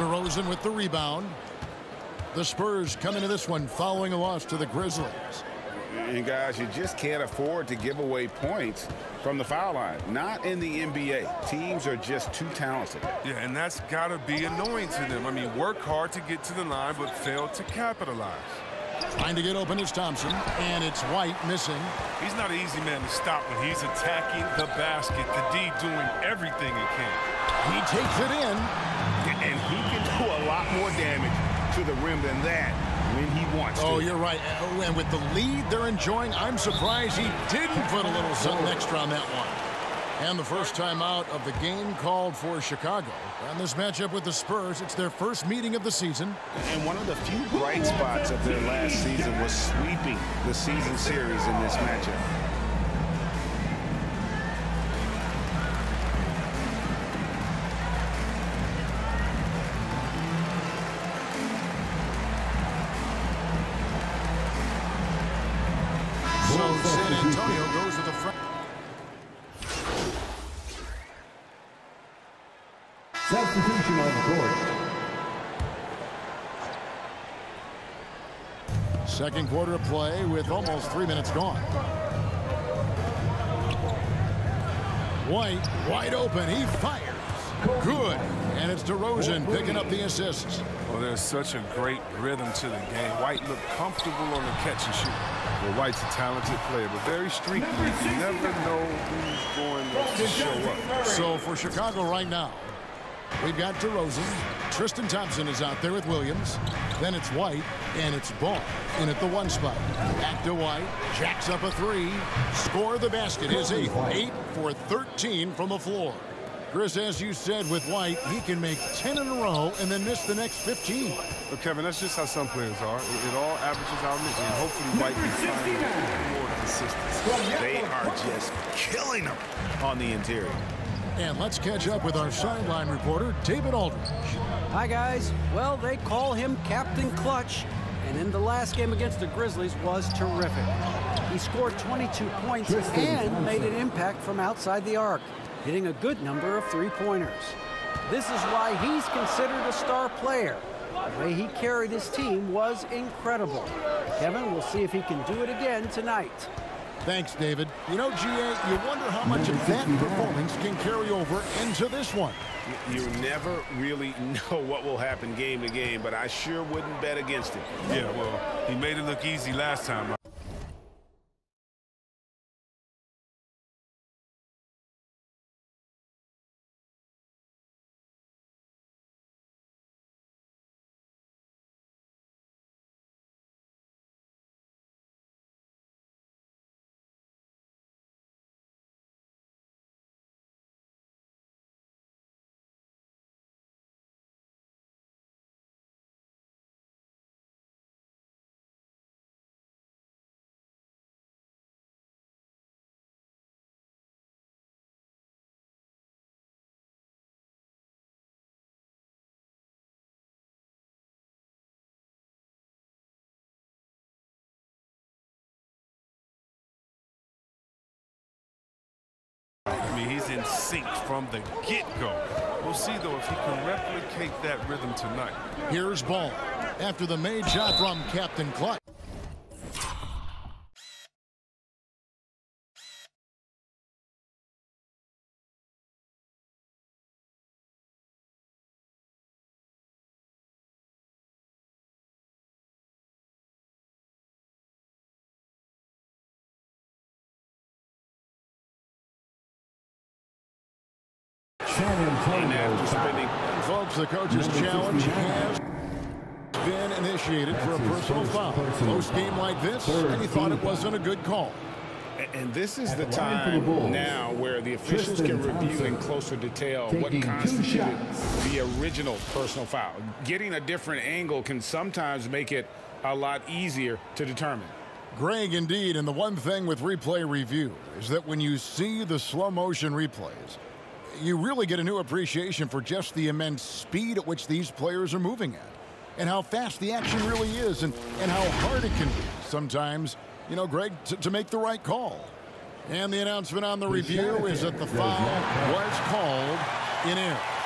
DeRozan with the rebound. The Spurs come into this one following a loss to the Grizzlies. And guys, you just can't afford to give away points from the foul line. Not in the NBA. Teams are just too talented. Yeah, and that's got to be annoying to them. I mean, work hard to get to the line, but fail to capitalize. Trying to get open is Thompson, and it's White missing. He's not an easy man to stop when he's attacking the basket. The D doing everything he can. He takes it in. And he can do a lot more damage to the rim than that when he wants to. Oh, to. you're right. Oh, And with the lead they're enjoying, I'm surprised he didn't put a little something extra on that one. And the first time out of the game called for Chicago. And this matchup with the Spurs, it's their first meeting of the season. And one of the few bright spots of their last season was sweeping the season series in this matchup. So San Antonio goes with the front. Substitution on the court. Second quarter of play with almost three minutes gone. White, wide open. He fires. Good. And it's DeRozan picking up the assists. Well, there's such a great rhythm to the game. White looked comfortable on the catch and shoot. Well, White's a talented player, but very streaky. You never know who's going to show up. So for Chicago right now, we've got DeRozan. Tristan Thompson is out there with Williams. Then it's White, and it's Ball in at the one spot. Back to White. Jacks up a three. Score the basket. His eighth. Eight for 13 from the floor. Chris, as you said with White, he can make 10 in a row and then miss the next 15. But Kevin, that's just how some players are. It, it all averages out, and hopefully White can find more consistency. They are just killing them on the interior. And let's catch up with our sideline reporter, David Aldridge. Hi, guys. Well, they call him Captain Clutch, and in the last game against the Grizzlies was terrific. He scored 22 points and made an impact from outside the arc, hitting a good number of three-pointers. This is why he's considered a star player. The way he carried his team was incredible. Kevin, we'll see if he can do it again tonight. Thanks, David. You know, GA, you wonder how much of that performance can carry over into this one. You never really know what will happen game to game, but I sure wouldn't bet against him. Yeah, well, he made it look easy last time. Mean, he's in sync from the get-go. We'll see, though, if he can replicate that rhythm tonight. Here's Ball after the made shot from Captain Clutch. San Antonio. Spending Folks, the coach's challenge has been initiated for a personal foul. Close game like this, and he thought it wasn't a good call. And this is the the line for the time now where the officials can review in closer detail what taking constituted the original personal foul. Getting a different angle can sometimes make it a lot easier to determine. Greg, indeed, and the one thing with replay review is that when you see the slow motion replays, you really get a new appreciation for just the immense speed at which these players are moving at and how fast the action really is and, and how hard it can be sometimes, you know, Greg, to, to make the right call. And the announcement on the review is that the foul was called in air.